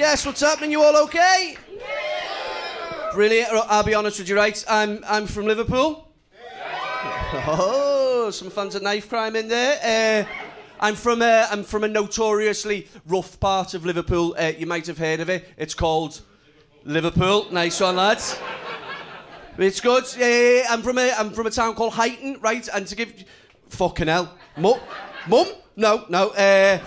Yes, what's happening? You all okay? Brilliant. I'll be honest with you, right? I'm, I'm from Liverpool. Oh, some fans of knife crime in there. Uh, I'm from a, I'm from a notoriously rough part of Liverpool. Uh, you might have heard of it. It's called Liverpool. Nice one, lads. It's good. Yeah, yeah, yeah. I'm from a I'm from a town called Huyton, right? And to give fucking hell, mum, mum, no, no. Uh,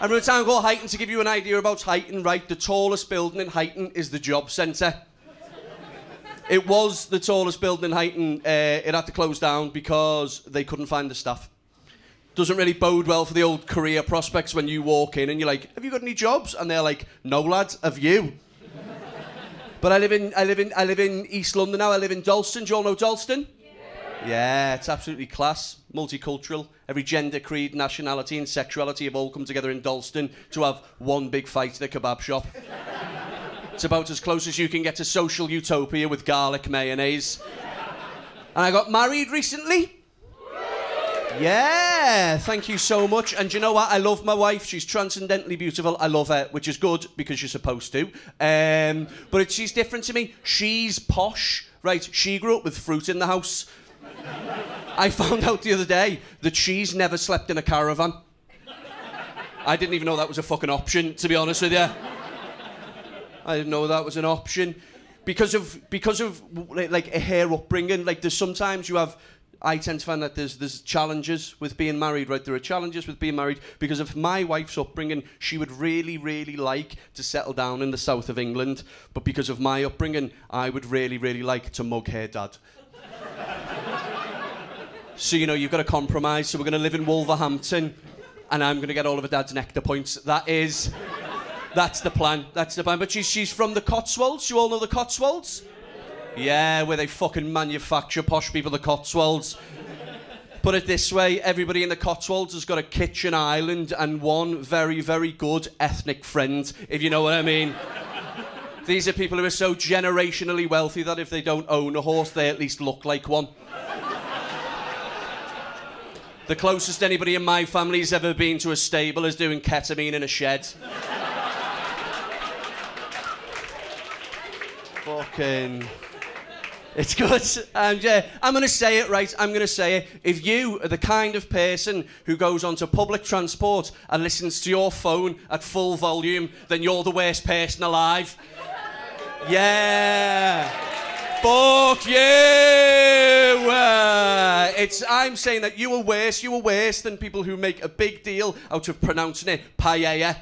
I'm from a town called Huyton. To give you an idea about Huyton, right? The tallest building in Huyton is the job centre. It was the tallest building in Huyton. Uh, it had to close down because they couldn't find the staff. Doesn't really bode well for the old career prospects when you walk in and you're like, "Have you got any jobs?" And they're like, "No, lads, have you?" But I live in I live in I live in East London now. I live in Dalston. Do you all know Dalston? Yeah. it's absolutely class, multicultural. Every gender, creed, nationality, and sexuality have all come together in Dalston to have one big fight at a kebab shop. it's about as close as you can get to social utopia with garlic mayonnaise. And I got married recently. Yeah, thank you so much. And you know what? I love my wife. She's transcendently beautiful. I love her, which is good because you're supposed to. Um, but it, she's different to me. She's posh, right? She grew up with fruit in the house. I found out the other day that she's never slept in a caravan. I didn't even know that was a fucking option, to be honest with you. I didn't know that was an option because of because of like, a hair upbringing. Like there's sometimes you have I tend to find that there's there's challenges with being married, right? There are challenges with being married because of my wife's upbringing, she would really, really like to settle down in the south of England, but because of my upbringing, I would really, really like to mug her dad. So you know, you've got to compromise. So we're going to live in Wolverhampton, and I'm going to get all of her dad's nectar points. That is, that's the plan. That's the plan. But she's she's from the Cotswolds. You all know the Cotswolds. Yeah, where they fucking manufacture posh people, the Cotswolds. Put it this way everybody in the Cotswolds has got a kitchen island and one very, very good ethnic friend, if you know what I mean. These are people who are so generationally wealthy that if they don't own a horse, they at least look like one. The closest anybody in my family's ever been to a stable is doing ketamine in a shed. Fucking. It's good. And yeah, I'm going to say it right. I'm going to say it. If you are the kind of person who goes onto public transport and listens to your phone at full volume, then you're the worst person alive. Yeah. Fuck you! Uh, it's, I'm saying that you are worse. You are worse than people who make a big deal out of pronouncing it paella.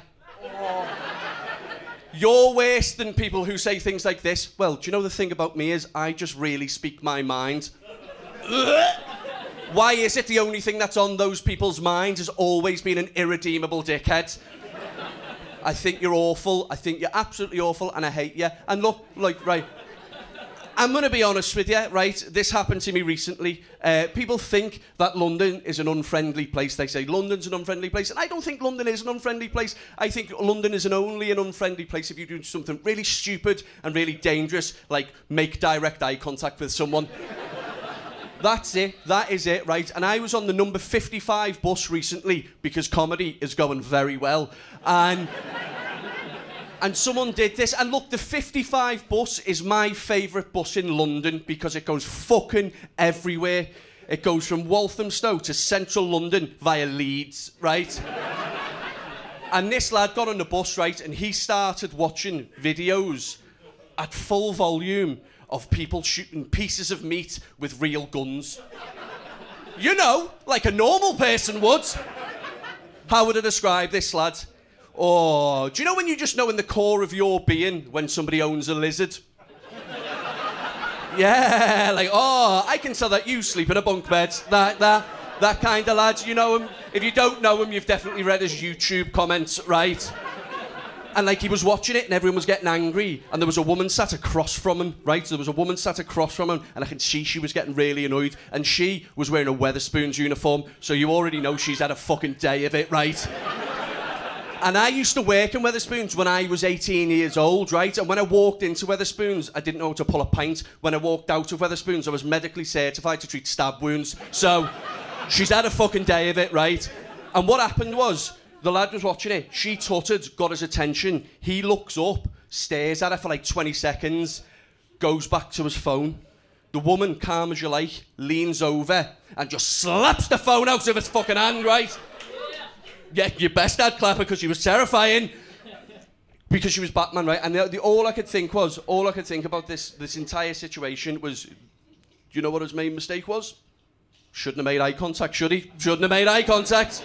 You're worse than people who say things like this. Well, do you know the thing about me is I just really speak my mind. Why is it the only thing that's on those people's minds has always been an irredeemable dickhead? I think you're awful. I think you're absolutely awful, and I hate you. And look, like, right. I'm going to be honest with you, right? This happened to me recently. Uh, people think that London is an unfriendly place. They say London's an unfriendly place, and I don't think London is an unfriendly place. I think London is an only an unfriendly place if you do something really stupid and really dangerous, like make direct eye contact with someone. That's it. That is it, right? And I was on the number 55 bus recently because comedy is going very well. And and someone did this. And look, the 55 bus is my favourite bus in London because it goes fucking everywhere. It goes from Walthamstow to central London via Leeds, right? and this lad got on the bus, right, and he started watching videos at full volume of people shooting pieces of meat with real guns. You know, like a normal person would. How would I describe this lad? Oh, do you know when you just know in the core of your being when somebody owns a lizard? yeah, like, oh, I can tell that you sleep in a bunk bed. That, that, that kind of lad. You know him. If you don't know him, you've definitely read his YouTube comments, right? And like he was watching it and everyone was getting angry. And there was a woman sat across from him, right? There was a woman sat across from him and I could see she was getting really annoyed. And she was wearing a Wetherspoons uniform. So you already know she's had a fucking day of it, right? And I used to work in Wetherspoons when I was 18 years old, right? And when I walked into Wetherspoons, I didn't know how to pull a pint. When I walked out of Wetherspoons, I was medically certified to treat stab wounds. So she's had a fucking day of it, right? And what happened was, The lad was watching it. She tutted, got his attention. He looks up, stares at her for like 20 seconds, goes back to his phone. The woman, calm as you like, leans over and just slaps the phone out of his fucking hand, right? Yeah, you best had clapper because she was terrifying. Because she was Batman, right? And the, the, all I could think was, all I could think about this this entire situation was, do you know what his main mistake was? Shouldn't have made eye contact, should he? Shouldn't have made eye contact.